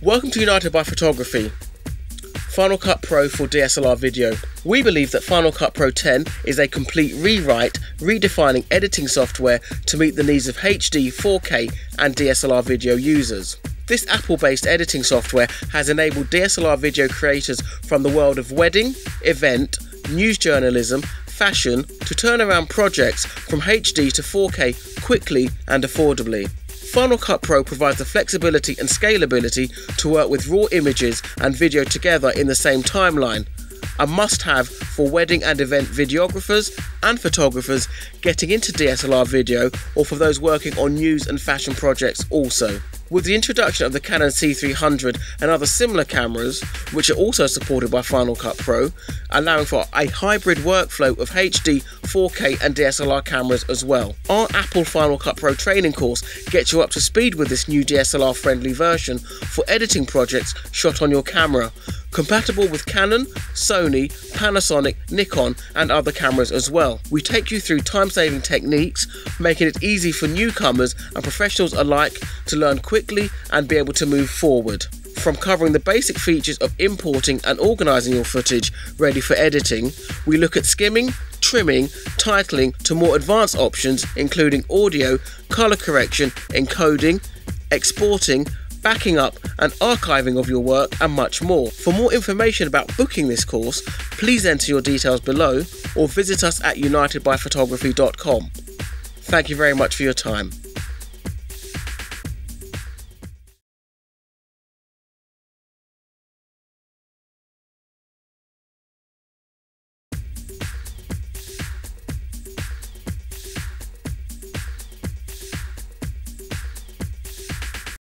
Welcome to United by Photography. Final Cut Pro for DSLR video. We believe that Final Cut Pro 10 is a complete rewrite, redefining editing software to meet the needs of HD, 4K, and DSLR video users. This Apple based editing software has enabled DSLR video creators from the world of wedding, event, news journalism, fashion to turn around projects from HD to 4K quickly and affordably. Final Cut Pro provides the flexibility and scalability to work with raw images and video together in the same timeline. A must have for wedding and event videographers and photographers getting into DSLR video or for those working on news and fashion projects also. With the introduction of the Canon C300 and other similar cameras, which are also supported by Final Cut Pro, allowing for a hybrid workflow of HD, 4K, and DSLR cameras as well. Our Apple Final Cut Pro training course gets you up to speed with this new DSLR friendly version for editing projects shot on your camera, compatible with Canon, Sony, Panasonic, Nikon, and other cameras as well. We take you through time saving techniques, making it easy for newcomers and professionals alike to learn quickly and be able to move forward. From covering the basic features of importing and organising your footage ready for editing, we look at skimming, trimming, titling to more advanced options including audio, colour correction, encoding, exporting, backing up and archiving of your work, and much more. For more information about booking this course, please enter your details below or visit us at unitedbyphotography.com. Thank you very much for your time.